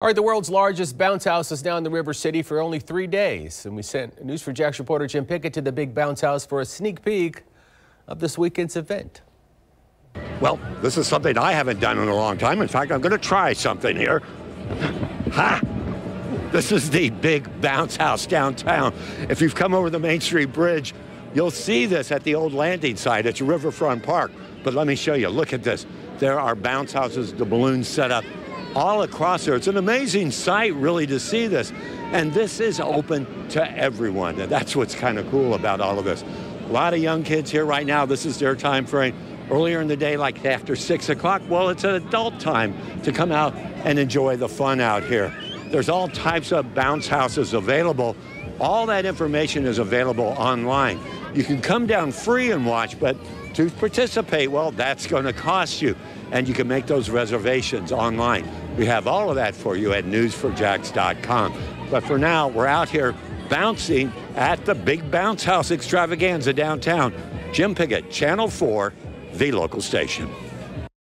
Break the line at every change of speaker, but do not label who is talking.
All right, the world's largest bounce house is now in the River City for only three days. And we sent News4JAX reporter Jim Piggott to the big bounce house for a sneak peek of this weekend's event.
Well, this is something I haven't done in a long time. In fact, I'm going to try something here. Ha! This is the big bounce house downtown. If you've come over the Main Street Bridge, you'll see this at the old landing site. It's Riverfront Park. But let me show you. Look at this. There are bounce houses, the balloons set up all across there. It's an amazing sight, really, to see this. And this is open to everyone. And that's what's kind of cool about all of this. A lot of young kids here right now. This is their time frame. Earlier in the day, like after 6 o'clock, well, it's an adult time to come out and enjoy the fun out here. There's all types of bounce houses available. All that information is available online. You can come down free and watch, but to participate, well, that's going to cost you. And you can make those reservations online. We have all of that for you at news4jax.com. But for now, we're out here bouncing at the Big Bounce House Extravaganza downtown. Jim Piggott, Channel 4, the local station.